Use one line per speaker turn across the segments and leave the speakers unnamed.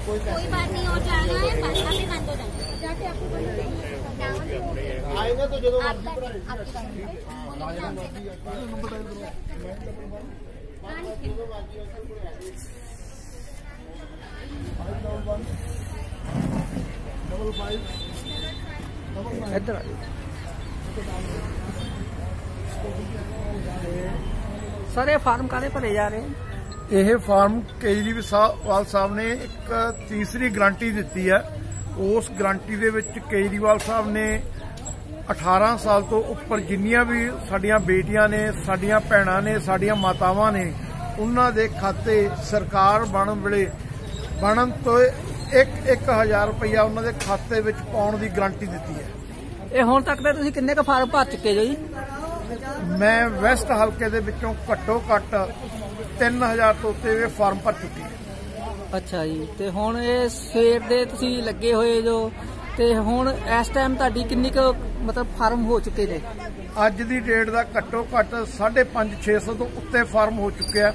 कोई बात नहीं और जाना है अभी बंद हो जाएगा जाके आपको बंद
आएगा तो जो
आपका
ਇੱਧਰ ਆ ਸਰ, ਇਹ ਫਾਰਮ ਕਾਦੇ ਭਰੇ ਜਾ ਰਹੇ
ਇਹ ਫਾਰਮ ਕੇਜਰੀਵਾਲ ਸਾਹਿਬ ਨੇ ਇੱਕ ਤੀਸਰੀ ਗਰੰਟੀ ਦਿੱਤੀ ਹੈ। ਉਸ ਗਰੰਟੀ ਦੇ ਵਿੱਚ ਕੇਜਰੀਵਾਲ ਸਾਹਿਬ ਨੇ 18 ਸਾਲ ਤੋਂ ਉੱਪਰ ਜਿੰਨੀਆਂ ਵੀ ਸਾਡੀਆਂ ਬੇਟੀਆਂ ਨੇ, ਸਾਡੀਆਂ ਭੈਣਾਂ ਨੇ, ਸਾਡੀਆਂ ਮਾਤਾਵਾਂ ਨੇ ਉਹਨਾਂ ਦੇ ਖਾਤੇ ਸਰਕਾਰ ਬਣਨ ਵੇਲੇ ਬਣਨ ਤੋਂ ਇੱਕ 1000 ਰੁਪਇਆ ਉਹਨਾਂ ਦੇ ਖਾਤੇ ਵਿੱਚ ਪਾਉਣ ਦੀ ਗਾਰੰਟੀ ਦਿੱਤੀ ਹੈ।
ਇਹ ਹੁਣ ਤੱਕ ਦੇ ਤੁਸੀਂ ਕਿੰਨੇ ਕ ਫਾਰਮ ਭਰ ਚੁੱਕੇ ਜੋ ਜੀ?
ਮੈਂ ਵੈਸਟ ਹਲਕੇ ਦੇ ਵਿੱਚੋਂ ਘੱਟੋ ਘੱਟ 3000 ਤੋਂ ਉੱਤੇ ਇਹ ਫਾਰਮ ਭਰ ਚੁੱਕੀ ਹੈ।
ਅੱਛਾ ਜੀ ਤੇ ਹੁਣ ਇਹ ਸਵੇਰ ਦੇ ਤੁਸੀਂ ਲੱਗੇ ਹੋਏ ਜੋ ਤੇ ਹੁਣ ਇਸ ਟਾਈਮ ਤੁਹਾਡੀ ਕਿੰਨੀ ਕੁ ਮਤਲਬ ਫਾਰਮ ਹੋ ਚੁੱਕੇ ਨੇ?
ਅੱਜ ਦੀ ਡੇਟ ਦਾ ਘੱਟੋ ਘੱਟ 5.5 600 ਤੋਂ ਉੱਤੇ ਫਾਰਮ ਹੋ ਚੁੱਕਿਆ।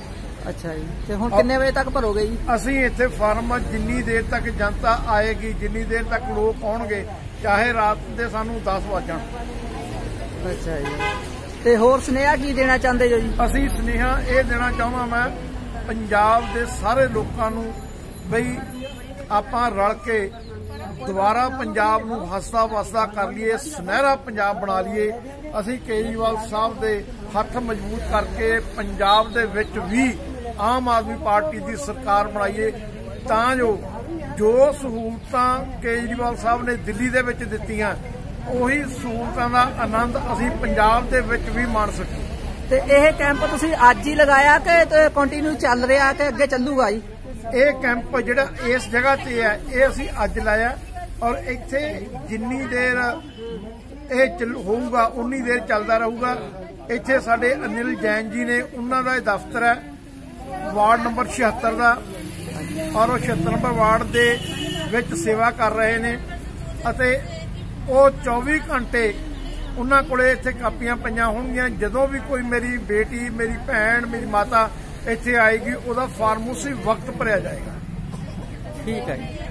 ਅੱਛਾ ਜੀ। ਤੇ ਹੁਣ ਕਿੰਨੇ ਵਜੇ ਤੱਕ ਭਰੋਗੇ ਜੀ?
ਅਸੀਂ ਇੱਥੇ ਫਾਰਮ ਜਿੰਨੀ ਦੇਰ ਤੱਕ ਜਨਤਾ ਆਏਗੀ ਜਿੰਨੀ ਦੇਰ ਤੱਕ ਲੋਕ ਆਉਣਗੇ ਚਾਹੇ ਰਾਤ ਦੇ ਸਾਨੂੰ 10 ਵਜਣ।
ਅੱਛਾ ਜੀ। ਤੇ ਹੋਰ ਸੁਨੇਹਾ ਕੀ ਦੇਣਾ ਚਾਹੁੰਦੇ ਜੋ ਜੀ?
ਅਸੀਂ ਸੁਨੇਹਾ ਇਹ ਦੇਣਾ ਚਾਹੁੰਦਾ ਮੈਂ ਪੰਜਾਬ ਦੇ ਸਾਰੇ ਲੋਕਾਂ ਨੂੰ ਬਈ ਆਪਾਂ ਰਲ ਕੇ ਦੁਬਾਰਾ ਪੰਜਾਬ ਨੂੰ ਹੱਸਦਾ ਵਸਦਾ ਕਰ ਲਈਏ ਸੁਨਹਿਰਾ ਪੰਜਾਬ ਬਣਾ ਲਈਏ। ਅਸੀਂ ਕੇਜਰੀਵਾਲ ਸਾਹਿਬ ਦੇ ਹੱਥ ਮਜ਼ਬੂਤ ਕਰਕੇ ਪੰਜਾਬ ਦੇ ਵਿੱਚ ਵੀ ਆਮ ਆਦਮੀ ਪਾਰਟੀ ਦੀ ਸਰਕਾਰ ਬਣਾਈਏ ਤਾਂ ਜੋ ਜੋ ਸਹੂਲਤਾਂ ਕੇਜਰੀਵਾਲ ਸਾਹਿਬ ਨੇ ਦਿੱਲੀ ਦੇ ਵਿੱਚ ਦਿੱਤੀਆਂ ਉਹੀ ਸਹੂਲਤਾਂ ਦਾ ਆਨੰਦ ਅਸੀਂ ਪੰਜਾਬ ਦੇ ਵਿੱਚ ਵੀ ਮਾਣ ਸਕੀਏ।
ਤੇ ਇਹ ਕੈਂਪ ਤੁਸੀਂ ਅੱਜ ਹੀ ਲਗਾਇਆ ਕਿ ਕੰਟੀਨਿਊ ਚੱਲ ਰਿਹਾ ਤੇ ਅੱਗੇ ਚੱਲੂਗਾ ਜੀ?
ਇਹ ਕੈਂਪ ਜਿਹੜਾ ਇਸ ਜਗ੍ਹਾ ਤੇ ਹੈ ਇਹ ਅਸੀਂ ਅੱਜ ਲਾਇਆ। ਔਰ ਇੱਥੇ ਜਿੰਨੀ ਦੇਰ ਇਹ ਹੋਊਗਾ, ਉਨੀ ਦੇਰ ਚੱਲਦਾ ਰਹੂਗਾ। ਇੱਥੇ ਸਾਡੇ ਅਨਿਲ ਜੈਨ ਜੀ ਨੇ ਉਹਨਾਂ ਦਾ ਇਹ ਦਫ਼ਤਰ ਹੈ, ਵਾਰਡ ਨੰਬਰ 76 ਦਾ। ਔਰ ਉਹ 76 ਨੰਬਰ ਵਾਰਡ ਦੇ ਵਿੱਚ ਸੇਵਾ ਕਰ ਰਹੇ ਨੇ। ਅਤੇ ਉਹ 24 ਘੰਟੇ ਉਹਨਾਂ ਕੋਲੇ ਇੱਥੇ ਕਾਪੀਆਂ ਪਈਆਂ ਹੋਣਗੀਆਂ। ਜਦੋਂ ਵੀ ਕੋਈ ਮੇਰੀ ਬੇਟੀ, ਮੇਰੀ ਭੈਣ, ਮੇਰੀ ਮਾਤਾ ਇੱਥੇ ਆਏਗੀ, ਉਹਦਾ ਫਾਰਮੂਸੀ ਵਕਤ ਭਰਿਆ ਜਾਏਗਾ।
ਠੀਕ ਹੈ ਜੀ।